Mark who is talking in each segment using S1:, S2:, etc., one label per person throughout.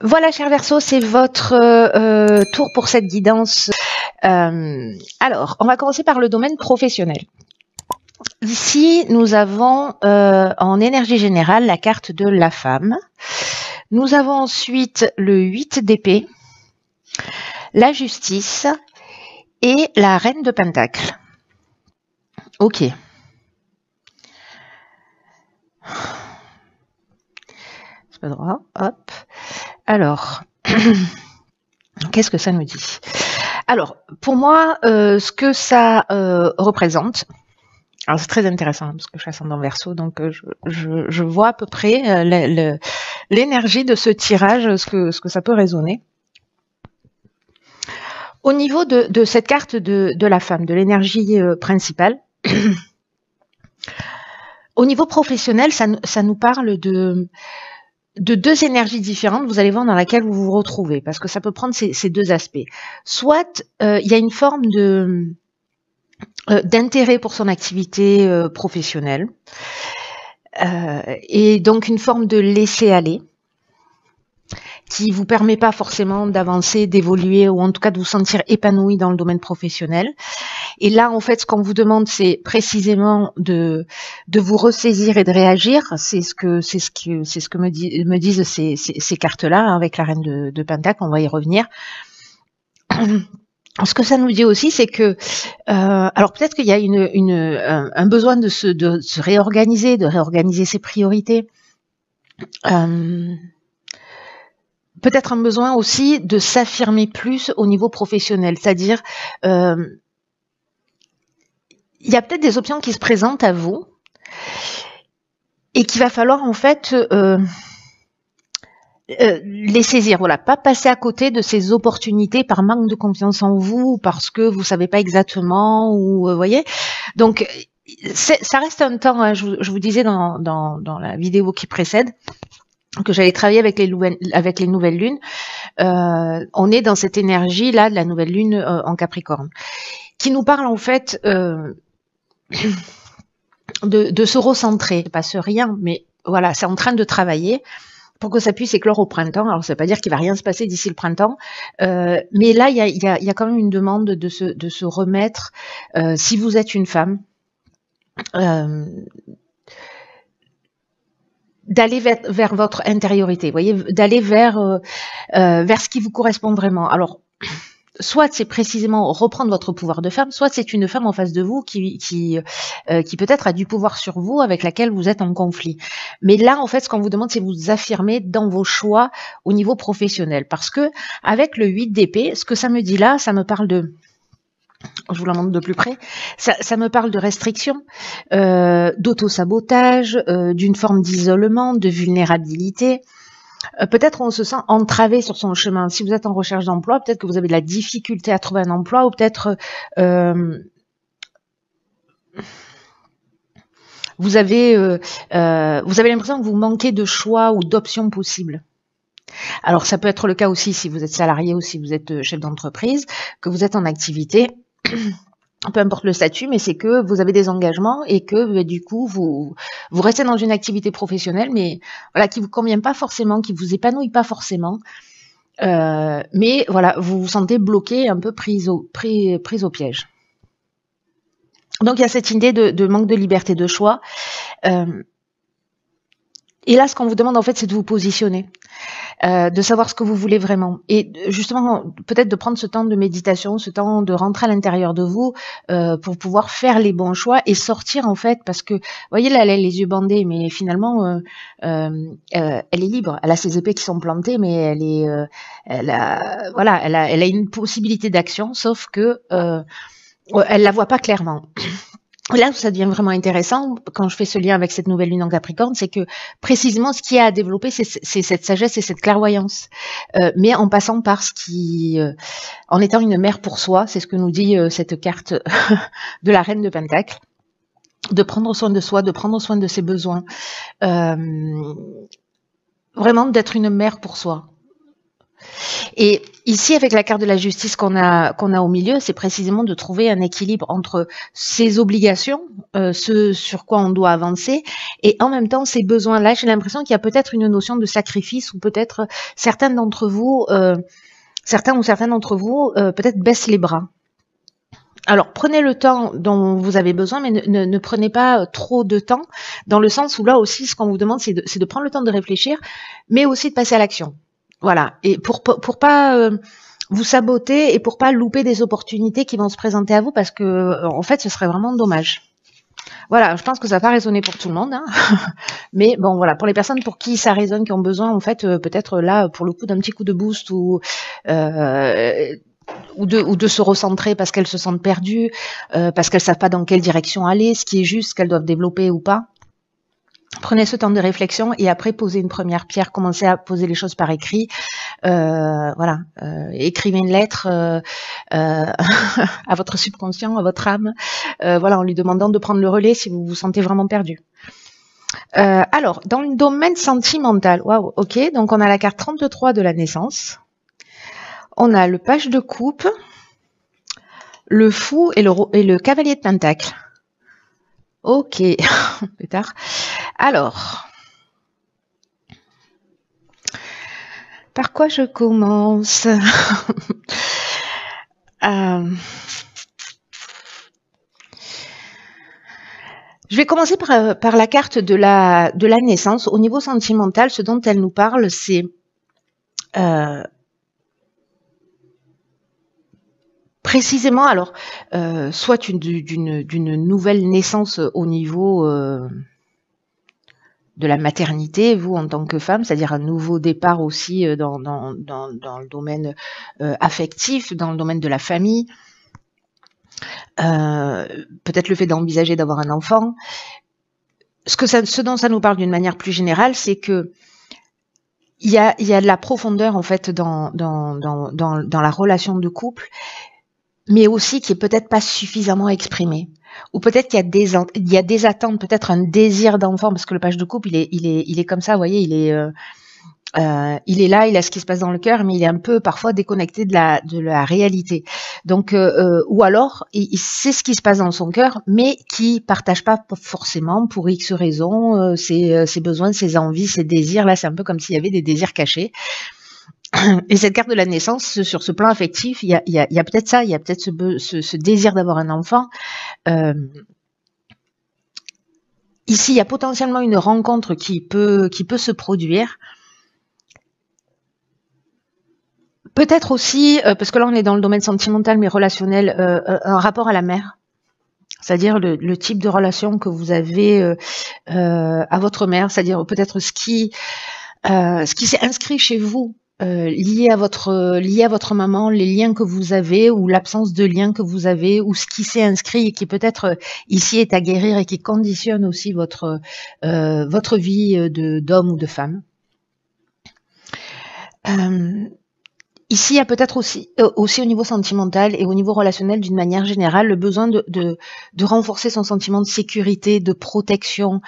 S1: Voilà, cher Verseau, c'est votre euh, tour pour cette guidance. Euh, alors, on va commencer par le domaine professionnel. Ici, nous avons euh, en énergie générale la carte de la femme. Nous avons ensuite le 8 d'épée, la justice et la reine de pentacle. Ok. C'est pas droit. Hop. Alors, qu'est-ce que ça nous dit? Alors, pour moi, euh, ce que ça euh, représente, alors c'est très intéressant parce que je suis ascendant verso, donc euh, je, vois à peu près l'énergie de ce tirage, ce que, ça peut résonner. Au niveau de, cette carte de, la femme, de l'énergie principale, au niveau professionnel, ça nous parle de de deux énergies différentes, vous allez voir dans laquelle vous vous retrouvez, parce que ça peut prendre ces, deux aspects. Soit euh, il y a une forme de euh, d'intérêt pour son activité euh, professionnelle, et donc une forme de laisser aller qui vous permet pas forcément d'avancer, d'évoluer ou en tout cas de vous sentir épanoui dans le domaine professionnel. Et là, en fait, ce qu'on vous demande, c'est précisément de de vous ressaisir et de réagir. C'est ce que c'est ce que c'est ce que me, me disent ces, ces, cartes-là hein, avec la reine de, de Pentacle. On va y revenir. Ce que ça nous dit aussi, c'est que, euh, alors peut-être qu'il y a une, une, un, besoin de se, de se réorganiser, de réorganiser ses priorités. Euh, peut-être un besoin aussi de s'affirmer plus au niveau professionnel, c'est-à-dire euh, il y a peut-être des options qui se présentent à vous et qu'il va falloir en fait euh, euh, les saisir, voilà, pas passer à côté de ces opportunités par manque de confiance en vous, parce que vous savez pas exactement, ou vous voyez. Donc ça reste un temps. Hein, je, vous disais dans, dans, dans la vidéo qui précède, que j'allais travailler avec les, nouvelles lunes, euh, on est dans cette énergie là de la nouvelle lune euh, en Capricorne, qui nous parle en fait euh, de, de, se recentrer. Il passe rien, mais voilà, c'est en train de travailler pour que ça puisse éclore au printemps. Alors ça veut pas dire qu'il va rien se passer d'ici le printemps, mais là il y a, y, a, y a, quand même une demande de se, de se remettre. si vous êtes une femme d'aller vers, votre intériorité, voyez, d'aller vers euh, euh, vers ce qui vous correspond vraiment. Alors, soit c'est précisément reprendre votre pouvoir de femme, soit c'est une femme en face de vous qui qui euh, qui peut-être a du pouvoir sur vous avec laquelle vous êtes en conflit. Mais là, en fait, ce qu'on vous demande, c'est vous affirmer dans vos choix au niveau professionnel, parce que avec le 8 d'épée, ce que ça me dit là, ça me parle de je vous la montre de plus près, ça, me parle de restriction, euh, d'auto-sabotage, euh, d'une forme d'isolement, de vulnérabilité. Euh, peut-être on se sent entravé sur son chemin. Si vous êtes en recherche d'emploi, peut-être que vous avez de la difficulté à trouver un emploi, ou peut-être vous avez vous avez l'impression que vous manquez de choix ou d'options possibles. Alors ça peut être le cas aussi si vous êtes salarié ou si vous êtes chef d'entreprise, que vous êtes en activité peu importe le statut, mais c'est que vous avez des engagements et que bah, du coup vous vous restez dans une activité professionnelle, mais voilà qui vous convient pas forcément, qui vous épanouit pas forcément. Euh, mais voilà, vous vous sentez bloqué, un peu prise au, pris, prise au piège. Donc il y a cette idée de, manque de liberté de choix. Euh, et là, ce qu'on vous demande en fait, c'est de vous positionner. Euh, de savoir ce que vous voulez vraiment. Et justement, peut-être de prendre ce temps de méditation, ce temps de rentrer à l'intérieur de vous euh, pour pouvoir faire les bons choix et sortir en fait, parce que, vous voyez, là, elle a les yeux bandés, mais finalement, euh, elle est libre. Elle a ses épées qui sont plantées, mais elle est, elle a, voilà, elle a, elle a une possibilité d'action, sauf que elle la voit pas clairement là où ça devient vraiment intéressant, quand je fais ce lien avec cette nouvelle lune en Capricorne, c'est que précisément ce qui a à développer, c'est cette sagesse et cette clairvoyance, euh, mais en passant par ce qui, euh, en étant une mère pour soi, c'est ce que nous dit euh, cette carte de la Reine de Pentacle, de prendre soin de soi, de prendre soin de ses besoins, vraiment d'être une mère pour soi. Et ici, avec la carte de la justice qu'on a au milieu, c'est précisément de trouver un équilibre entre ses obligations, euh, ce sur quoi on doit avancer, et en même temps ses besoins. Là, j'ai l'impression qu'il y a peut-être une notion de sacrifice, ou peut-être certains d'entre vous, euh, certains ou certains d'entre vous, euh, peut-être baissent les bras. Alors prenez le temps dont vous avez besoin, mais ne, ne, prenez pas trop de temps, dans le sens où là aussi, ce qu'on vous demande, c'est de, prendre le temps de réfléchir, mais aussi de passer à l'action. Voilà. Et pour pour pas euh, vous saboter et pour pas louper des opportunités qui vont se présenter à vous, parce que euh, en fait, ce serait vraiment dommage. Voilà, je pense que ça va pas résonner pour tout le monde, hein. mais bon voilà, pour les personnes pour qui ça résonne, qui ont besoin en fait euh, peut-être là pour le coup d'un petit coup de boost ou ou de, ou de se recentrer parce qu'elles se sentent perdues, parce qu'elles savent pas dans quelle direction aller, ce qui est juste, ce qu'elles doivent développer ou pas. Prenez ce temps de réflexion et après posez une première pierre, commencez à poser les choses par écrit. Euh, voilà, euh, écrivez une lettre euh, à votre subconscient, à votre âme, voilà, en lui demandant de prendre le relais si vous vous sentez vraiment perdu. alors, dans le domaine sentimental, waouh, ok, donc on a la carte 33 de la naissance, on a le page de coupe, le fou et le, et le cavalier de pentacle. Ok, plus tard. Alors, par quoi je commence euh, Je vais commencer par, la carte de la, naissance. Au niveau sentimental, ce dont elle nous parle, c'est euh, précisément, alors, euh, soit d'une nouvelle naissance au niveau de la maternité, vous en tant que femme, c'est-à-dire un nouveau départ aussi euh, dans, le domaine affectif, dans le domaine de la famille, peut-être le fait d'envisager d'avoir un enfant. Ce, dont ça nous parle d'une manière plus générale, c'est que il y a, de la profondeur en fait dans, dans, la relation de couple mais aussi qui est peut-être pas suffisamment exprimé. Ou peut-être qu'il y a des il y a des attentes, peut-être un désir d'enfant, parce que le page de couple, il est il est il est comme ça, vous voyez, il est euh, euh, il est là, il a ce qui se passe dans le cœur, mais il est un peu parfois déconnecté de la de la réalité. Donc, euh, euh ou alors, il, sait ce qui se passe dans son cœur, mais qui partage pas forcément pour X raisons euh, ses, ses besoins, ses envies, ses désirs. Là, c'est un peu comme s'il y avait des désirs cachés. Et cette carte de la naissance, sur ce plan affectif, il y a, peut-être ça, il y a peut-être ce, désir d'avoir un enfant. Euh, ici, il y a potentiellement une rencontre qui peut, se produire. Peut-être aussi, euh, parce que là on est dans le domaine sentimental mais relationnel, euh, un rapport à la mère. C'est-à-dire le, type de relation que vous avez à votre mère, c'est-à-dire peut-être ce qui s'est inscrit chez vous euh, lié à votre lié à votre maman, les liens que vous avez ou l'absence de liens que vous avez ou ce qui s'est inscrit et qui peut-être euh, ici est à guérir et qui conditionne aussi votre euh, votre vie de d'homme ou de femme. Ici, il y a peut-être aussi, aussi au niveau sentimental et au niveau relationnel d'une manière générale le besoin de, de, renforcer son sentiment de sécurité, de protection.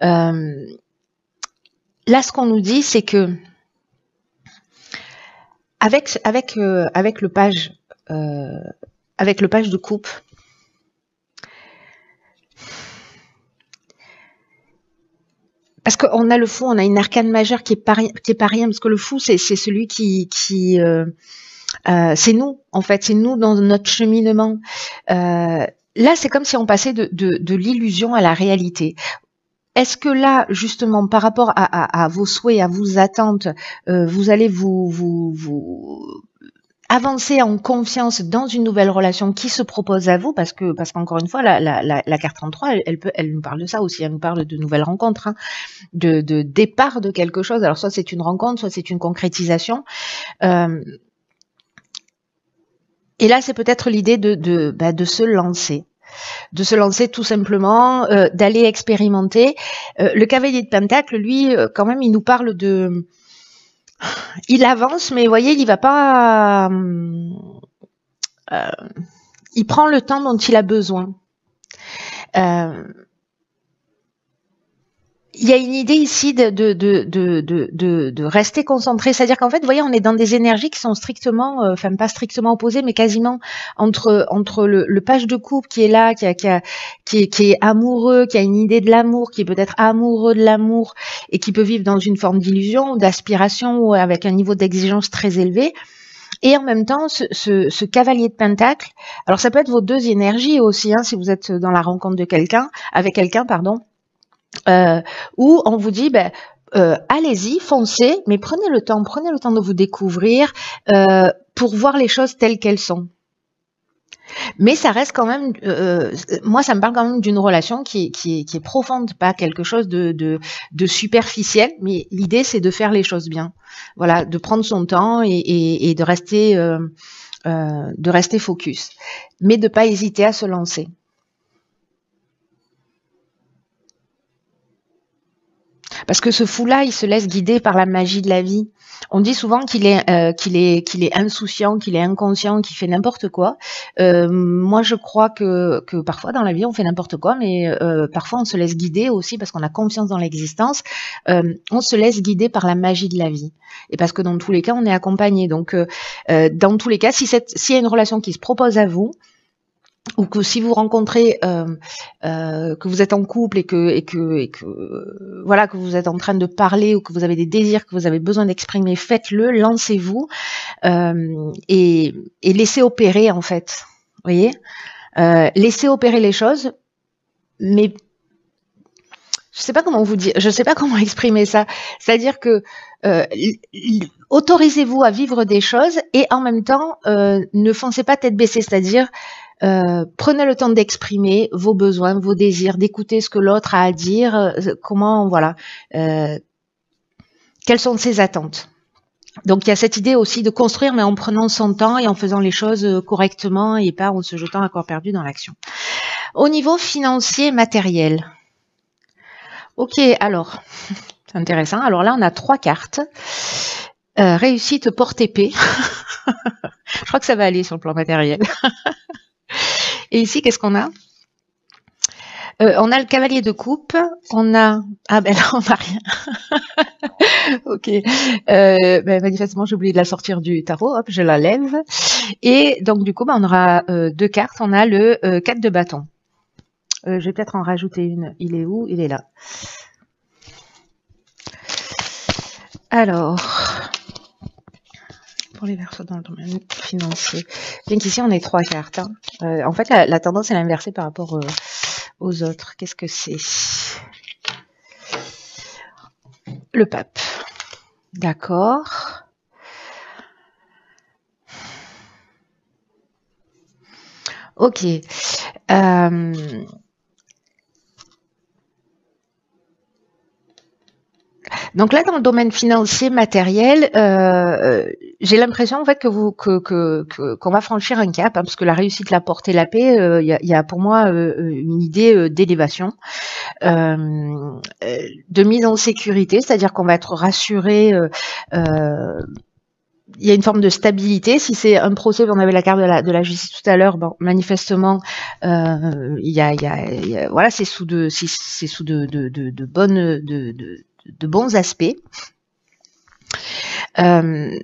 S1: là, ce qu'on nous dit, c'est que euh, avec le page euh, avec le page de coupe parce qu'on a le fou, on a une arcane majeure qui est pas rien parce que le fou c'est celui qui euh, c'est nous en fait, c'est nous dans notre cheminement. Là, c'est comme si on passait de l'illusion à la réalité. Est-ce que là, justement, par rapport à, vos souhaits, à vos attentes, euh, vous allez vous, avancer en confiance dans une nouvelle relation qui se propose à vous? Parce que parce qu'encore une fois la, carte 33 elle, nous parle de ça aussi elle nous parle de nouvelles rencontres hein, de, départ de quelque chose. Alors soit c'est une rencontre soit c'est une concrétisation. Euh, et là c'est peut-être l'idée de bah, de se lancer de se lancer tout simplement, euh, d'aller expérimenter. Euh, le cavalier de Pentacle, lui, euh, quand même, il nous parle de... Il avance, mais vous voyez, il va pas... il prend le temps dont il a besoin. Il y a une idée ici de, de, de, de, de, rester concentré. C'est-à-dire qu'en fait, vous voyez, on est dans des énergies qui sont strictement, euh, enfin pas strictement opposées, mais quasiment entre, entre le, le page de coupe qui est là, qui, a, qui, qui, est, amoureux, qui a une idée de l'amour, qui peut-être amoureux de l'amour et qui peut vivre dans une forme d'illusion d'aspiration ou avec un niveau d'exigence très élevé. Et en même temps, ce, cavalier de pentacle, alors ça peut être vos deux énergies aussi, hein, si vous êtes dans la rencontre de quelqu'un, avec quelqu'un, pardon euh, où on vous dit, ben, euh, allez-y, foncez, mais prenez le temps, prenez le temps de vous découvrir euh, pour voir les choses telles qu'elles sont. Mais ça reste quand même, euh, moi ça me parle quand même d'une relation qui, qui, qui, est profonde, pas quelque chose de, de, de superficiel, mais l'idée c'est de faire les choses bien. Voilà, de prendre son temps et, et, et de rester, euh, euh, de rester focus, mais de pas hésiter à se lancer. Parce que ce fou-là, il se laisse guider par la magie de la vie. On dit souvent qu'il est, euh, qu'il est, qu'il est insouciant, qu'il est inconscient, qu'il fait n'importe quoi. Euh, moi, je crois que, que parfois dans la vie, on fait n'importe quoi, mais euh, parfois on se laisse guider aussi parce qu'on a confiance dans l'existence. on se laisse guider par la magie de la vie. Et parce que dans tous les cas, on est accompagné. Donc, dans tous les cas, si s'il y a une relation qui se propose à vous, ou que si vous rencontrez euh, euh, que vous êtes en couple et que et que et que voilà que vous êtes en train de parler ou que vous avez des désirs que vous avez besoin d'exprimer, faites-le, lancez-vous euh, et, et laissez opérer en fait. Voyez, euh, laissez opérer les choses, mais je sais pas comment vous dire, je sais pas comment exprimer ça. C'est-à-dire que euh, autorisez-vous à vivre des choses et en même temps euh, ne foncez pas tête baissée, c'est-à-dire euh, prenez le temps d'exprimer vos besoins, vos désirs, d'écouter ce que l'autre a à dire, euh, comment, voilà, euh, quelles sont ses attentes. Donc il y a cette idée aussi de construire, mais en prenant son temps et en faisant les choses correctement et pas en se jetant à corps perdu dans l'action. Au niveau financier, matériel. Ok, alors, c'est intéressant. Alors là, on a trois cartes. réussite porte épée. Je crois que ça va aller sur le plan matériel. Et ici, qu'est-ce qu'on a? Euh, on a le cavalier de coupe, on a ah ben là on n'a rien. ok, euh, ben, manifestement j'ai oublié de la sortir du tarot, hop je la lève et donc du coup ben, on aura euh, deux cartes, on a le 4 de bâton. je vais peut-être en rajouter une. Il est où? Il est là. Alors, pour les versos dans le domaine financier. Bien qu'ici, on ait trois cartes. Hein. Euh, en fait, la, tendance est l'inversée par rapport euh, aux autres. Qu'est-ce que c'est? Le pape. D'accord. Ok. Euh, Donc là, dans le domaine financier, matériel, j'ai l'impression en fait que vous que qu'on va franchir un cap, hein, parce que la réussite, la portée, la paix, euh, il y, a, pour moi euh, une idée d'élévation, de mise en sécurité, c'est-à-dire qu'on va être rassuré il y a une forme de stabilité. Si c'est un procès, on avait la carte de la, de la justice tout à l'heure, bon, manifestement, euh, y a, il, y a, voilà, c'est sous de, c'est sous de, de, de, de bonnes, de, de bons aspects. Euh,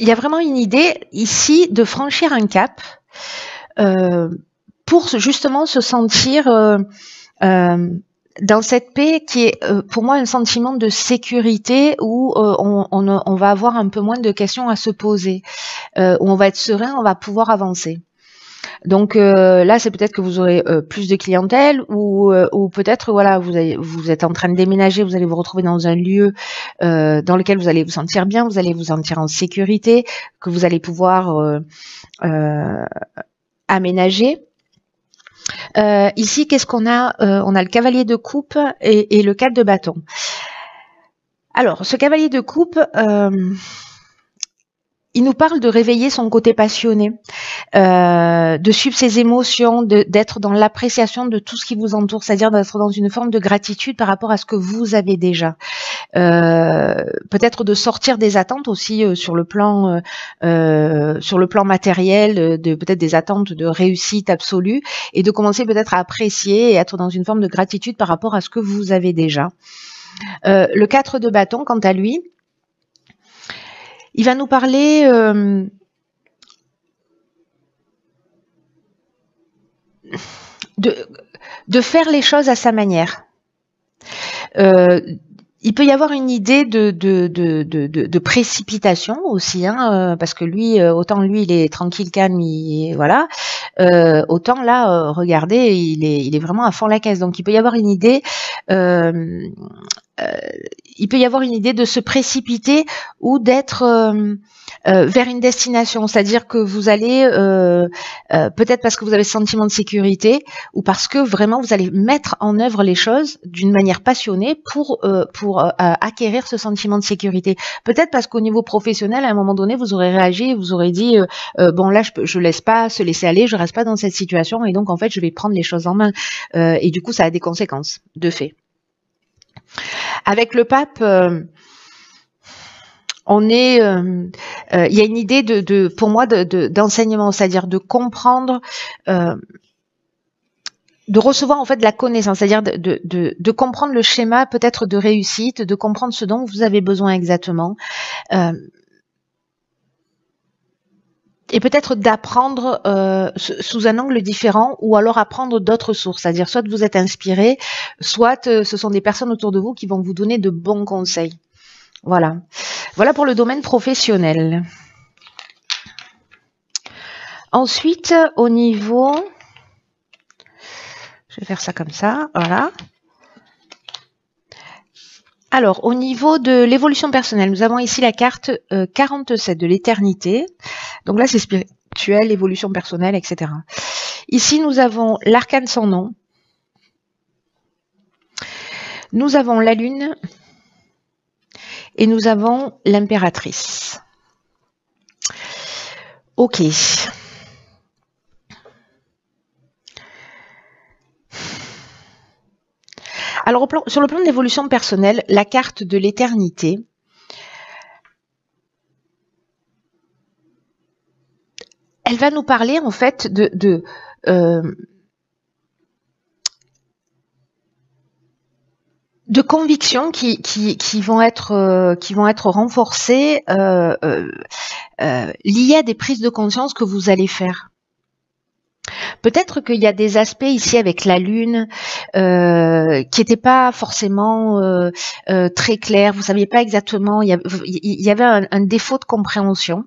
S1: il y a vraiment une idée ici de franchir un cap euh, pour justement se sentir euh, dans cette paix qui est pour moi un sentiment de sécurité où on, on, va avoir un peu moins de questions à se poser, où on va être serein, on va pouvoir avancer. Donc euh, là, c'est peut-être que vous aurez euh, plus de clientèle ou, euh, ou peut-être voilà, vous, vous êtes en train de déménager, vous allez vous retrouver dans un lieu dans lequel vous allez vous sentir bien, vous allez vous sentir en sécurité, que vous allez pouvoir aménager. ici, qu'est-ce qu'on a? On a le cavalier de coupe et, et, le 4 de bâton. Alors, ce cavalier de coupe, il nous parle de réveiller son côté passionné, euh, de suivre ses émotions, d'être dans l'appréciation de tout ce qui vous entoure, c'est-à-dire d'être dans une forme de gratitude par rapport à ce que vous avez déjà. peut-être de sortir des attentes aussi sur le plan sur le plan matériel, de peut-être des attentes de réussite absolue, et de commencer peut-être à apprécier et être dans une forme de gratitude par rapport à ce que vous avez déjà. le 4 de bâton, quant à lui, il va nous parler de, de faire les choses à sa manière. Euh, il peut y avoir une idée de, précipitation aussi, hein, euh, parce que lui, euh, autant lui, il est tranquille, calme, il, voilà, autant là, regardez, il est vraiment à fond la caisse. Donc il peut y avoir une idée, il peut y avoir une idée de se précipiter ou d'être euh, vers une destination, c'est-à-dire que vous allez euh, euh, peut-être parce que vous avez ce sentiment de sécurité ou parce que vraiment vous allez mettre en œuvre les choses d'une manière passionnée pour pour acquérir ce sentiment de sécurité. Peut-être parce qu'au niveau professionnel, à un moment donné, vous aurez réagi, vous aurez dit bon là je, je laisse pas se laisser aller, je reste pas dans cette situation et donc en fait je vais prendre les choses en main et du coup ça a des conséquences de fait. Avec le pape on est, euh, euh, il y a une idée de, pour moi, d'enseignement, c'est-à-dire de comprendre, euh, de recevoir en fait de la connaissance, c'est-à-dire de, comprendre le schéma peut-être de réussite, de comprendre ce dont vous avez besoin exactement. Et peut-être d'apprendre sous un angle différent ou alors apprendre d'autres sources, c'est-à-dire soit vous êtes inspiré, soit ce sont des personnes autour de vous qui vont vous donner de bons conseils. Voilà. Voilà pour le domaine professionnel. Ensuite, au niveau... Je vais faire ça comme ça, voilà. Alors, au niveau de l'évolution personnelle, nous avons ici la carte 47 euh, de l'éternité. Donc là, c'est spirituel, évolution personnelle, etc. Ici, nous avons l'arcane sans nom. Nous avons la lune, et nous avons l'impératrice. Ok. Alors, sur le plan de l'évolution personnelle, la carte de l'éternité, elle va nous parler en fait de, euh, convictions qui, qui, qui, vont être euh, qui vont être renforcées euh, liées à des prises de conscience que vous allez faire. Peut-être qu'il y a des aspects ici avec la lune qui n'étaient pas forcément très clairs. Vous saviez pas exactement. Il y avait, un, défaut de compréhension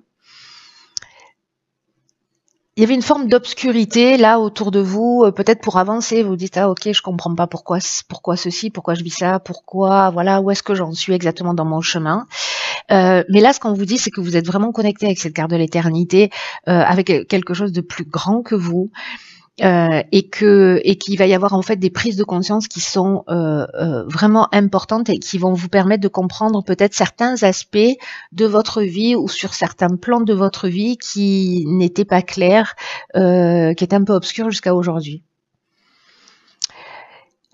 S1: il y avait une forme d'obscurité là autour de vous, euh, peut-être pour avancer, vous dites ah ok je comprends pas pourquoi pourquoi ceci, pourquoi je vis ça, pourquoi voilà où est-ce que j'en suis exactement dans mon chemin. Euh, mais là ce qu'on vous dit c'est que vous êtes vraiment connecté avec cette carte de l'éternité, euh, avec quelque chose de plus grand que vous. Euh, et que et qu'il va y avoir en fait des prises de conscience qui sont euh, euh, vraiment importantes et qui vont vous permettre de comprendre peut-être certains aspects de votre vie ou sur certains plans de votre vie qui n'étaient pas clairs, qui étaient un peu obscurs jusqu'à aujourd'hui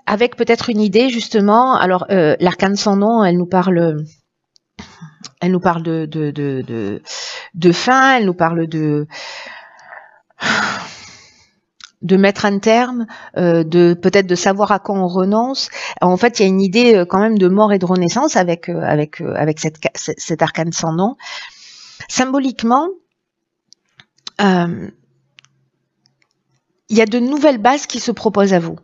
S1: avec peut-être une idée justement. Alors l'arcane sans nom, elle nous parle, elle nous parle de de, de, de, de fin, elle nous parle de de mettre un terme, euh, de peut-être de savoir à quoi on renonce. En fait, il y a une idée euh, quand même de mort et de renaissance avec euh, avec avec cette, cet arcane sans nom. Symboliquement, il y a de nouvelles bases qui se proposent à vous.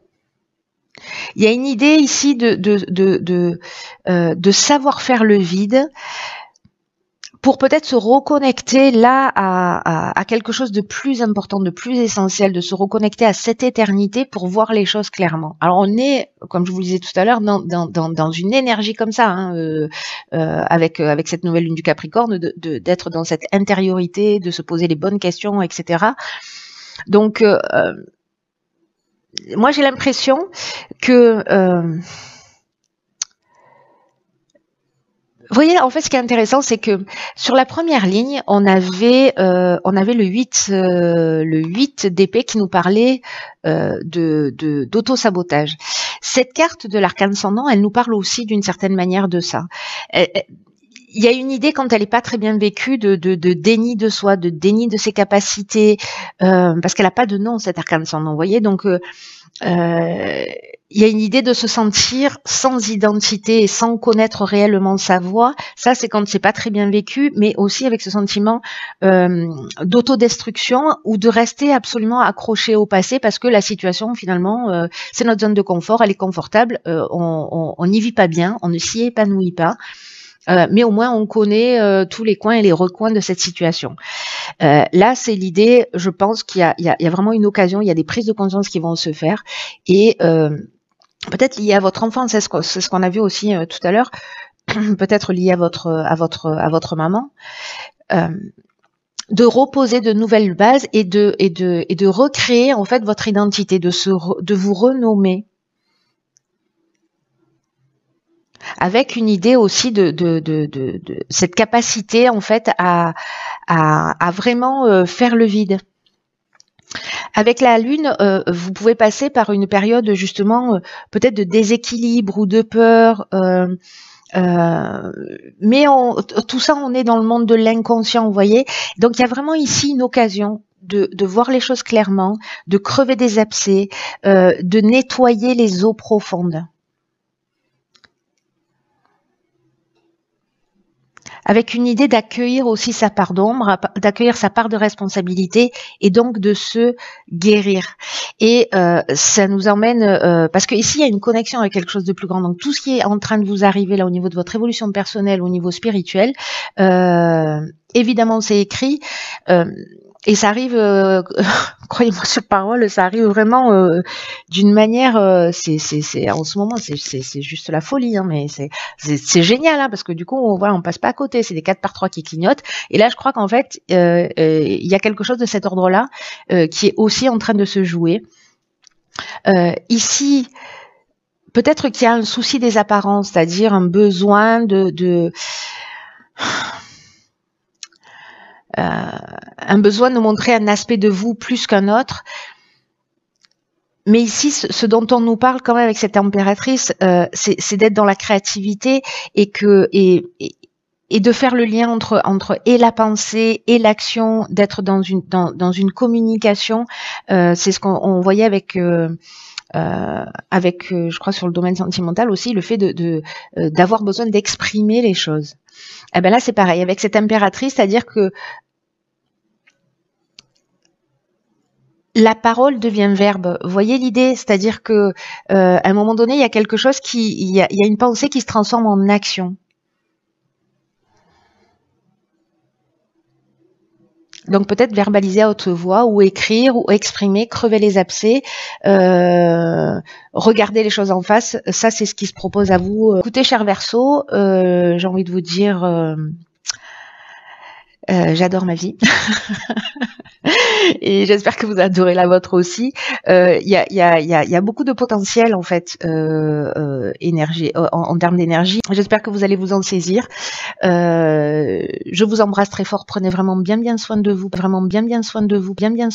S1: Il y a une idée ici de de de, de, de savoir faire le vide pour peut-être se reconnecter là à, quelque chose de plus important, de plus essentiel, de se reconnecter à cette éternité pour voir les choses clairement. Alors on est, comme je vous le disais tout à l'heure, dans, dans, une énergie comme ça, hein, euh, euh, avec, euh, avec cette nouvelle lune du Capricorne, d'être dans cette intériorité, de se poser les bonnes questions, etc. Donc, moi j'ai l'impression que vous voyez, en fait, ce qui est intéressant, c'est que sur la première ligne, on avait, euh, on avait le 8, euh, le 8 d'épée qui nous parlait euh, de d'auto-sabotage. cette carte de l'arcane ascendant, elle nous parle aussi d'une certaine manière de ça. il y a une idée quand elle n'est pas très bien vécue de, de, de, déni de soi, de déni de ses capacités, euh, parce qu'elle n'a pas de nom cette arcane ascendant. Vous voyez, donc euh, euh, il y a une idée de se sentir sans identité et sans connaître réellement sa voix. Ça, c'est quand c'est pas très bien vécu, mais aussi avec ce sentiment euh, d'autodestruction ou de rester absolument accroché au passé parce que la situation, finalement, euh, c'est notre zone de confort, elle est confortable, euh, on n'y vit pas bien, on ne s'y épanouit pas. Euh, mais au moins on connaît euh, tous les coins et les recoins de cette situation. Euh, là, c'est l'idée, je pense qu'il y, y, y a, vraiment une occasion, il y a des prises de conscience qui vont se faire et peut-être lié à votre enfance, c'est ce qu'on a vu aussi tout à l'heure, peut-être lié à votre à votre à votre maman. de reposer de nouvelles bases et de et de et de recréer en fait votre identité, de se de vous renommer, avec une idée aussi de, de, de, de cette capacité en fait à, à, à vraiment euh, faire le vide. Avec la Lune, euh, vous pouvez passer par une période justement euh, peut-être de déséquilibre ou de peur. Euh, mais on, tout ça, on est dans le monde de l'inconscient, vous voyez. Donc il y a vraiment ici une occasion de, de, voir les choses clairement, de crever des abcès, euh, de nettoyer les eaux profondes. Avec une idée d'accueillir aussi sa part d'ombre, d'accueillir sa part de responsabilité et donc de se guérir. Et euh, ça nous emmène, euh, parce que ici il y a une connexion avec quelque chose de plus grand. Donc tout ce qui est en train de vous arriver là au niveau de votre évolution personnelle, au niveau spirituel, euh, évidemment c'est écrit. Et ça arrive, euh, croyez-moi sur parole, ça arrive vraiment euh, d'une manière, euh, c'est, en ce moment, c'est, juste la folie, hein, mais c'est, génial, hein, parce que du coup, on, voilà, on passe pas à côté, c'est des 4 par 3 qui clignotent. Et là, je crois qu'en fait, il y a quelque chose de cet ordre-là qui est aussi en train de se jouer. ici, peut-être qu'il y a un souci des apparences, c'est-à-dire un besoin de, de euh, un besoin de montrer un aspect de vous plus qu'un autre. Mais ici, ce, dont on nous parle quand même avec cette impératrice, euh, c'est d'être dans la créativité et que et, et, de faire le lien entre entre et la pensée et l'action, d'être dans une dans, dans une communication. Euh, c'est ce qu'on voyait avec euh, euh, avec, euh, je crois, sur le domaine sentimental aussi, le fait de d'avoir besoin d'exprimer les choses. Eh ben là, c'est pareil avec cette impératrice, c'est-à-dire que la parole devient verbe. Voyez l'idée, c'est-à-dire que euh, à un moment donné, il y a quelque chose qui, il y a, une pensée qui se transforme en action. Donc peut-être verbaliser à haute voix ou écrire ou exprimer, crever les abcès, euh, regarder les choses en face. Ça, c'est ce qui se propose à vous. Écoutez, cher Verseau, euh, j'ai envie de vous dire, j'adore ma vie. et j'espère que vous adorez la vôtre aussi. Il y, a, beaucoup de potentiel en fait euh, euh, énergie, en, termes d'énergie. J'espère que vous allez vous en saisir. Euh, je vous embrasse très fort. Prenez vraiment bien bien soin de vous, vraiment bien bien soin de vous, bien bien soin